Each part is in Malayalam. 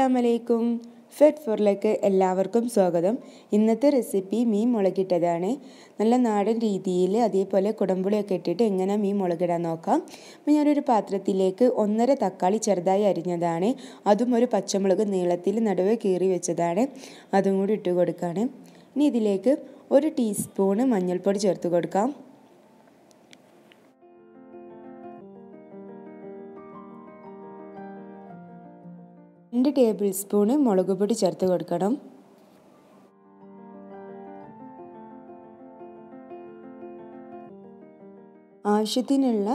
അസ്സാം വലൈക്കും ഫെഡ് ഫോറിലേക്ക് എല്ലാവർക്കും സ്വാഗതം. ഇന്നത്തെ റെസിപ്പി മീൻ മുളകിട്ടതാണ്. നല്ല നാടൻ രീതിയിൽ അതേപോലെ കുടമ്പുളിയൊക്കെ ഇട്ടിട്ട് എങ്ങനെ മീൻ മുളകിടാൻ നോക്കാം. അപ്പോൾ ഞാനൊരു പാത്രത്തിലേക്ക് ഒന്നര തക്കാളി ചെറുതായി അരിഞ്ഞതാണ്. അതും ഒരു പച്ചമുളക് നീളത്തിൽ നടുവേ കീറി വെച്ചതാണ്. അതും കൂടി ഇട്ട് കൊടുക്കുകയാണ് ഇനി ഇതിലേക്ക് ഒരു ടീസ്പൂണ് മഞ്ഞൾപ്പൊടി ചേർത്ത് കൊടുക്കാം. രണ്ട് ടേബിൾ സ്പൂണ് മുളക് പൊടി ചേർത്ത് കൊടുക്കണം. ആവശ്യത്തിനുള്ള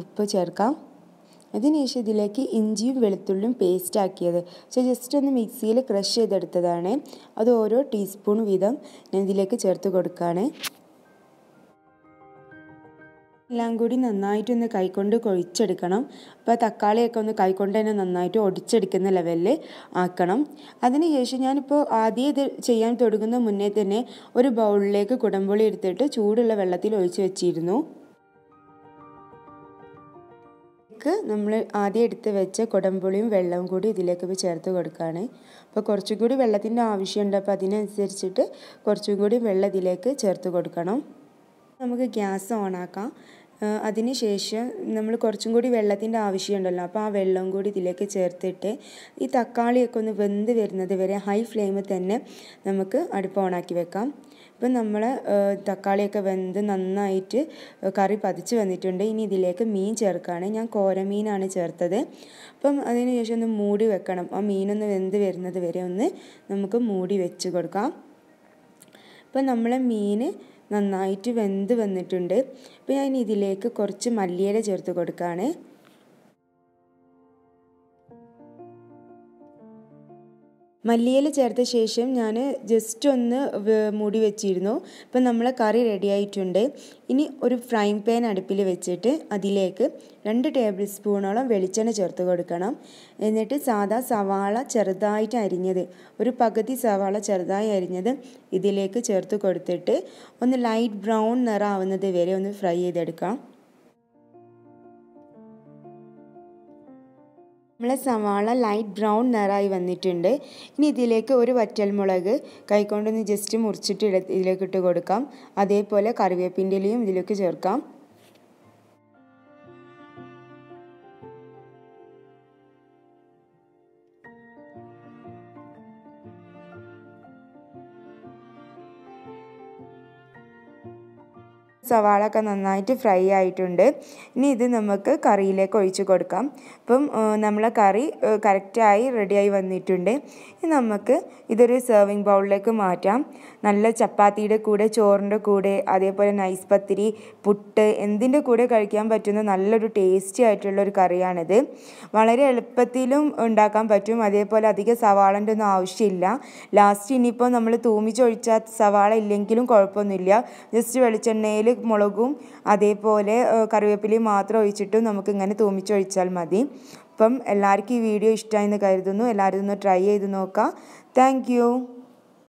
ഉപ്പ് ചേർക്കാം. അതിനുശേഷം ഇതിലേക്ക് ഇഞ്ചിയും വെളുത്തുള്ളിയും പേസ്റ്റ് ആക്കിയത്. പക്ഷേ ജസ്റ്റ് ഒന്ന് മിക്സിയിൽ ക്രഷ് ചെയ്തെടുത്തതാണ്. അത് ഓരോ ടീസ്പൂൺ വീതം ഞാൻ ഇതിലേക്ക് ചേർത്ത് കൊടുക്കുകയാണ് എല്ലാം കൂടി നന്നായിട്ടൊന്ന് കൈകൊണ്ട് കൊഴിച്ചെടുക്കണം. അപ്പോൾ തക്കാളിയൊക്കെ ഒന്ന് കൈകൊണ്ട് തന്നെ നന്നായിട്ട് ഒടിച്ചെടുക്കുന്ന ലെവലിൽ ആക്കണം. അതിനുശേഷം ഞാനിപ്പോൾ ആദ്യം ഇത് ചെയ്യാൻ തുടങ്ങുന്ന മുന്നേ തന്നെ ഒരു ബൗളിലേക്ക് കുടംപുളി എടുത്തിട്ട് ചൂടുള്ള വെള്ളത്തിൽ ഒഴിച്ച് വെച്ചിരുന്നു. നമ്മൾ ആദ്യം എടുത്ത് വെച്ച കുടംപുളിയും വെള്ളവും കൂടി ഇതിലേക്ക് ഇപ്പോൾ ചേർത്ത് കൊടുക്കുകയാണ്. അപ്പോൾ കുറച്ചും കൂടി വെള്ളത്തിന്റെ ആവശ്യമുണ്ട്. അപ്പോൾ അതിനനുസരിച്ചിട്ട് കുറച്ചും കൂടി വെള്ളം ഇതിലേക്ക് ചേർത്ത് കൊടുക്കണം. നമുക്ക് ഗ്യാസ് ഓണാക്കാം അതിന് ശേഷം നമ്മൾ കുറച്ചും കൂടി വെള്ളത്തിന്റെ ആവശ്യമുണ്ടല്ലോ. അപ്പോൾ ആ വെള്ളം കൂടി ഇതിലേക്ക് ചേർത്തിട്ട് ഈ തക്കാളിയൊക്കെ ഒന്ന് വെന്ത് വരുന്നത് വരെ ഹൈ ഫ്ലെയിമിൽ തന്നെ നമുക്ക് അടുപ്പ് ഓണാക്കി വെക്കാം. ഇപ്പം നമ്മൾ തക്കാളിയൊക്കെ വെന്ത് നന്നായിട്ട് കറി പതിച്ച് വന്നിട്ടുണ്ട്. ഇനി ഇതിലേക്ക് മീൻ ചേർക്കുകയാണ്. ഞാൻ കോരമീനാണ് ചേർത്തത്. അപ്പം അതിന് ശേഷം ഒന്ന് മൂടി വെക്കണം. ആ മീനൊന്ന് വെന്ത് വരുന്നത് വരെ ഒന്ന് നമുക്ക് മൂടി വെച്ച് കൊടുക്കാം. ഇപ്പം നമ്മളെ മീൻ നന്നായിട്ട് വെന്ത് വന്നിട്ടുണ്ട്. അപ്പോൾ ഞാൻ ഇതിലേക്ക് കുറച്ച് മല്ലിയില ചേർത്ത് കൊടുക്കുകയാണ്. മല്ലിയില ചേർത്ത ശേഷം ഞാൻ ജസ്റ്റ് ഒന്ന് മൂടി വെച്ചിരുന്നു. ഇപ്പം നമ്മൾ കറി റെഡി ആയിട്ടുണ്ട്. ഇനി ഒരു ഫ്രൈങ് പാൻ അടുപ്പിൽ വെച്ചിട്ട് അതിലേക്ക് രണ്ട് ടേബിൾ സ്പൂണോളം വെളിച്ചെണ്ണ ചേർത്ത് കൊടുക്കണം. എന്നിട്ട് സാദാ സവാള ചെറുതായിട്ട് അരിഞ്ഞത് ഒരു പകുതി സവാള ചെറുതായി അരിഞ്ഞത് ഇതിലേക്ക് ചേർത്ത് കൊടുത്തിട്ട് ഒന്ന് ലൈറ്റ് ബ്രൗൺ നിറാവുന്നത് വരെ ഒന്ന് ഫ്രൈ ചെയ്തെടുക്കാം. നമ്മളെ സവാള ലൈറ്റ് ബ്രൗൺ നിറമായി വന്നിട്ടുണ്ട്. ഇനി ഇതിലേക്ക് ഒരു വറ്റൽമുളക് കൈകൊണ്ടൊന്ന് ജസ്റ്റ് മുറിച്ചിട്ട് ഇതിലേക്ക് ഇട്ട് കൊടുക്കാം. അതേപോലെ കറിവേപ്പിന്റെ ഇലയും ഇതിലേക്ക് ചേർക്കാം. സവാളൊക്കെ നന്നായിട്ട് ഫ്രൈ ആയിട്ടുണ്ട്. ഇനി ഇത് നമുക്ക് കറിയിലേക്ക് ഒഴിച്ച് കൊടുക്കാം. അപ്പം നമ്മളെ കറി കറക്റ്റായി റെഡിയായി വന്നിട്ടുണ്ട്. ഇനി നമുക്ക് ഇതൊരു സെർവിങ് ബൗളിലേക്ക് മാറ്റാം. നല്ല ചപ്പാത്തിയുടെ കൂടെ ചോറിന്റെ കൂടെ അതേപോലെ നൈസ് പത്തിരി പുട്ട് എന്തിന്റെ കൂടെ കഴിക്കാൻ പറ്റുന്ന നല്ലൊരു ടേസ്റ്റി ആയിട്ടുള്ള ഒരു കറിയാണിത്. വളരെ എളുപ്പത്തിലും ഉണ്ടാക്കാൻ പറ്റും. അതേപോലെ അധികം സവാളന്റെ ഒന്നും ആവശ്യമില്ല. ലാസ്റ്റ് ഇനിയിപ്പോൾ നമ്മൾ തൂമിച്ചൊഴിച്ചാൽ സവാള ഇല്ലെങ്കിലും കുഴപ്പമൊന്നുമില്ല. ജസ്റ്റ് വെളിച്ചെണ്ണയിൽ മുളകും അതേപോലെ കറിവേപ്പിലയും മാത്രം ഒഴിച്ചിട്ടും നമുക്ക് ഇങ്ങനെ തൂമിച്ചൊഴിച്ചാൽ മതി. അപ്പം എല്ലാവർക്കും ഈ വീഡിയോ ഇഷ്ടമായെന്ന് കരുതുന്നു. എല്ലാവരും ഒന്ന് ട്രൈ ചെയ്ത് നോക്കാം. താങ്ക്